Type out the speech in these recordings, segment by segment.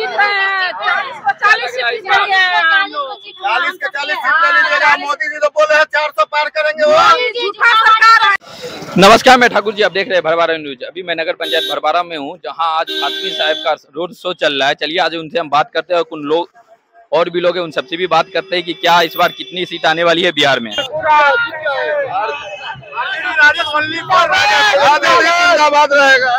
जीत रहे हैं चालीस सीट चालीस के चालीस सीट ले लीजिएगा मोदी जी तो बोले हैं चार सौ पार करेंगे वो झूठा सरकार है नमस्कार मैं ठाकुर जी आप देख रहे हैं भरवारा न्यूज़। अभी मैं नगर पंचायत भरवारा में हूँ जहाँ आज फातमी साहब का रोड शो चल रहा है। चलिए आज उनसे हम बात करते हैं और उन लोग और भी लोग हैं उन सबसे भी बात करते हैं कि क्या इस बार कितनी सीट आने वाली है बिहार में। जिंदाबाद। रहेगा।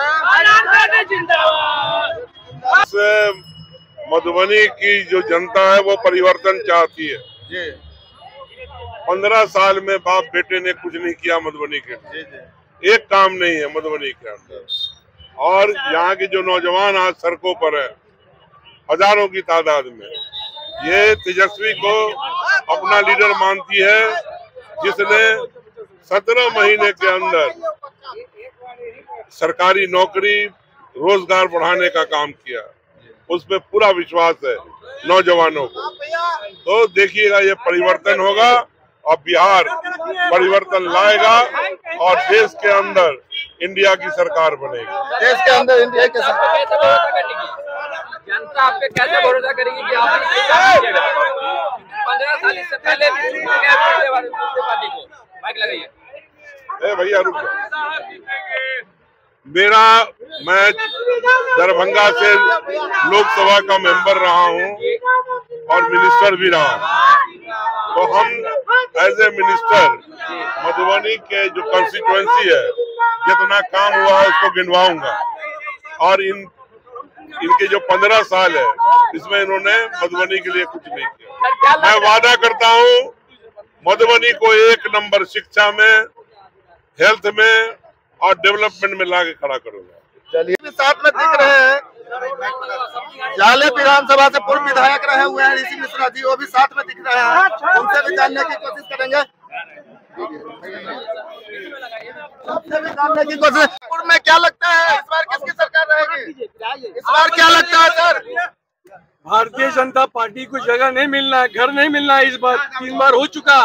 मधुबनी की जो जनता है वो परिवर्तन चाहती है। पंद्रह साल में बाप बेटे ने कुछ नहीं किया मधुबनी के लिए। एक काम नहीं है मधुबनी के अंदर। और यहाँ के जो नौजवान आज सड़कों पर है हज़ारों की तादाद में ये तेजस्वी को अपना लीडर मानती है जिसने सत्रह महीने के अंदर सरकारी नौकरी रोज़गार बढ़ाने का काम किया। उसमें पूरा विश्वास है नौजवानों को। तो देखिएगा ये परिवर्तन होगा और बिहार परिवर्तन लाएगा और देश के अंदर इंडिया की सरकार बनेगी। देश के अंदर इंडिया की सरकार। जनता आप पे कैसे भरोसा करेगी कि आप? पंद्रह साल इससे पहले पार्टी को? माइक लगाइए। भैया रुक जाओ। मेरा, मैं दरभंगा से लोकसभा का मेंबर रहा हूँ और मिनिस्टर भी रहा हूँ। तो हम एज ए मिनिस्टर मधुबनी के जो कंस्टिट्युएंसी है, जितना काम हुआ है उसको गिनवाऊँगा। और इन, इनके जो पंद्रह साल है, इसमें इन्होंने मधुबनी के लिए कुछ नहीं किया। मैं वादा करता हूँ, मधुबनी को एक नंबर शिक्षा में हेल्थ में और डेवलपमेंट में लाके खड़ा करूँगा। चलिए। साथ में दिख रहे हैं। जाले विधानसभा से पूर्व विधायक रहे हुए हैं ऋषि मिश्रा जी वो भी साथ में दिख रहे हैं। उनसे भी जानने की कोशिश करेंगे। उनसे भी जानने की कोशिश पूर्व में क्या लगता है? इस बार किसकी सरकार रहेगी? इस बार क्या लगता है सर? भारतीय जनता पार्टी को जगह नहीं मिलना है घर नहीं मिलना है इस बार। तीन बार हो चुका।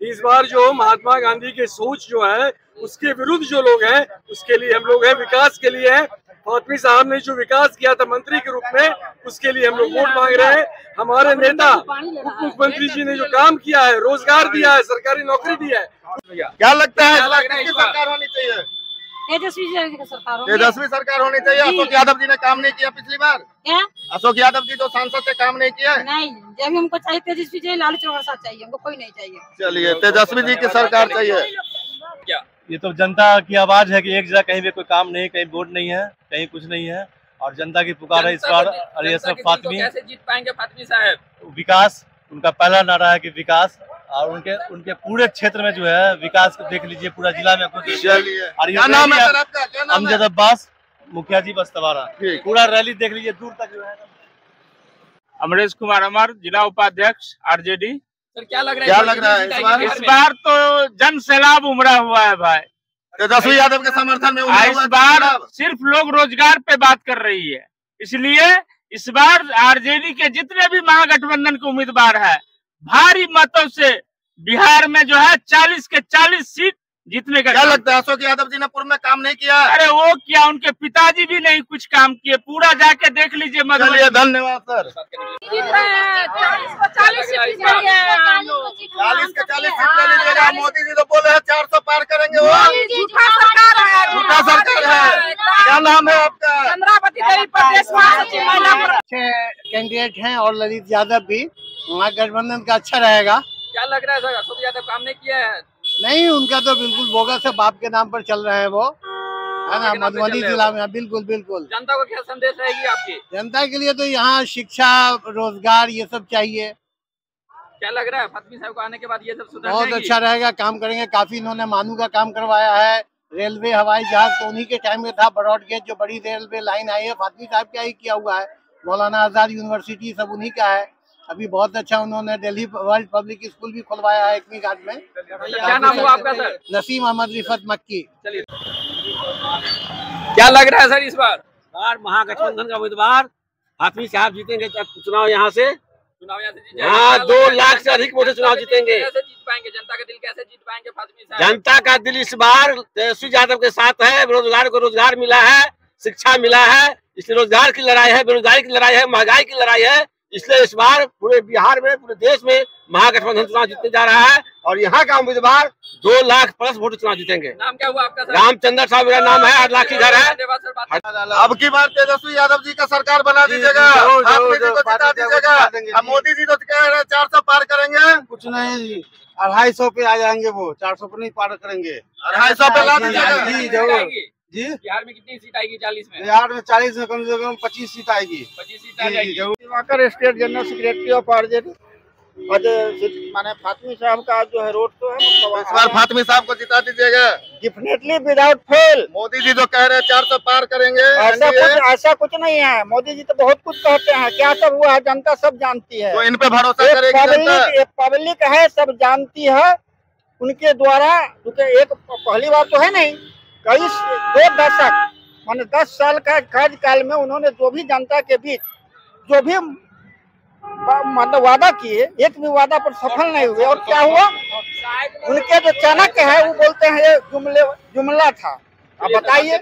इस बार जो महात्मा गांधी के सोच जो है उसके विरुद्ध जो लोग हैं उसके लिए हम लोग हैं विकास के लिए हैं। फातमी साहब ने जो विकास किया था मंत्री के रूप में उसके लिए हम लोग वोट मांग रहे हैं। हमारे नेता उप मुख्यमंत्री जी ने जो काम किया है रोज़गार दिया है सरकारी नौकरी दी है। क्या लगता है? है? सरकार होनी चाहिए। तेजस्वी जी की सरकार तेजस्वी सरकार होनी चाहिए। अशोक यादव जी ने काम नहीं किया पिछली बार? क्या? अशोक यादव जी तो सांसद से काम नहीं किया नहीं जब हमको चाहिए तेजस्वी चाहिए लालू प्रसाद चाहिए हमको कोई नहीं चाहिए। चलिए तेजस्वी जी की सरकार चाहिए। ये तो जनता की आवाज़ है कि एक जगह कहीं भी कोई काम नहीं कहीं वोट नहीं है कहीं कुछ नहीं है। और जनता की पुकार है इस बार और ये सब फातमी। कैसे जीत पाएँगे फातमी साहब? विकास उनका पहला नारा है कि विकास और उनके उनके पूरे क्षेत्र में जो है विकास को देख लीजिए पूरा जिला में और ये नाम है अमजद अब्बास मुखिया जी बस्तवारा। पूरा रैली देख लीजिए दूर तक जो है। अमरेश कुमार अमर जिला उपाध्यक्ष आरजेडी। क्या लग रहा है क्या इस बार लग रहा है इस बार? इस बार तो जन सैलाब उमड़ा हुआ है भाई। तेजस्वी यादव के समर्थन में इस बार सिर्फ़ लोग रोज़गार पे बात कर रही है। इसलिए इस बार आरजेडी के जितने भी महागठबंधन के उम्मीदवार है भारी मतों से बिहार में जो है चालीस के चालीस सीट जीतने का क्या लगता है अशोक यादव जी ने पूर्व में काम नहीं किया? अरे वो क्या उनके पिताजी भी नहीं कुछ काम किए। पूरा जाके देख लीजिए चलिए मधुबनी धन्यवाद सर। चालीस को चालीस सीट ले लीजिएगा। मोदी जी तो बोले हैं चार सौ पार करेंगे वो। झूठा सरकार है। झूठा सरकार है। क्या नाम है आपका? चंद्रावती देवी प्रदेश महासचिव अच्छे कैंडिडेट हैं और ललित यादव भी। महागठबंधन का अच्छा रहेगा। क्या लग रहा है सर अशोक यादव काम नहीं किया है? नहीं उनका तो बिल्कुल बोगस है बाप के नाम पर चल रहे हैं वो। है ना नाम पे मधुबनी जिला में बिल्कुल बिल्कुल। जनता को क्या संदेश रहेगी आपकी? जनता के लिए तो यहाँ शिक्षा रोज़गार ये सब चाहिए। क्या लग रहा है? फातमी साहब को आने के बाद ये सब सुधर बहुत अच्छा रहेगा काम करेंगे। काफ़ी इन्होंने मानू का काम करवाया है। रेलवे हवाई जहाज़ तो उन्हीं के टाइम में था ब्रॉड गेज जो बड़ी रेलवे लाइन आई है फातमी साहब क्या ही किया हुआ है। मौलाना आज़ाद यूनिवर्सिटी सब उन्हीं का है। अभी बहुत अच्छा उन्होंने दिल्ली वर्ल्ड पब्लिक स्कूल भी खुलवाया है एकमी घाट में। क्या नाम हुआ आपका सर? नसीम अहमद रिफत मक्की। चलिए। क्या लग रहा है सर इस बार? बार महागठबंधन का उम्मीदवार हाफिज साहब जीतेंगे चुनाव यहाँ से। चुनाव यहाँ से हाँ, दो लाख से अधिक वोट चुनाव जीतेंगे। कैसे जीत पाएँगे? जनता का दिल कैसे जीत पाएँगे जनता का दिल इस बार तेजस्वी यादव के साथ है बेरोजगार को रोज़गार मिला है शिक्षा मिला है इसलिए रोज़गार की लड़ाई है बेरोजगारी की लड़ाई है महँगाई की लड़ाई है। इसलिए इस बार पूरे बिहार में पूरे देश में महागठबंधन चुनाव जीतने जा रहा है और यहाँ का उम्मीदवार दो लाख प्लस वोट चुनाव जीतेंगे। नाम क्या हुआ आपका रामचंद्र साहब मेरा नाम है आठ लाख की घर है। बात अब की बार तेजस्वी यादव जी का सरकार बना दीजिएगा। दीजिएगा। मोदी जी तो कह रहे हैं चार सौ पार करेंगे। कुछ नहीं जी अढ़ाई सौ पे आ जाएँगे वो चार सौ पे नहीं पार करेंगे। अढ़ाई सौ पे ला दीजिएगा। जी, ज़रूर। जी? बिहार में कितनी सीट आएगी चालीस में? बिहार में चालीस में कम से कम पच्चीस सीट आएगी। पच्चीस सीट आ जाएगी। Diwakar state general secretary of RJD आज माने फातमी साहब का जो है रोड शो है इस बार फातमी साहब को जिता दीजिएगा। Definitely without fail Modi ji जो कह रहे हैं चार सौ पार करेंगे ऐसा कुछ ऐसा कुछ नहीं है। मोदी जी तो बहुत कुछ कहते हैं। क्या सब हुआ है? जनता सब जानती है। तो इन पे भरोसा करेगी पब्लिक एक पब्लिक है सब जानती है। उनके द्वारा क्योंकि एक पहली बार तो है नहीं। कई दो दशक मान दस साल का कार्यकाल में उन्होंने जो भी जनता के बीच जो भी मतलब वादा किए एक भी वादा पर सफल नहीं हुए। और क्या हुआ? उनके जो चाणक्य है वो बोलते हैं ये जुमले जुमला था। अब बताइए।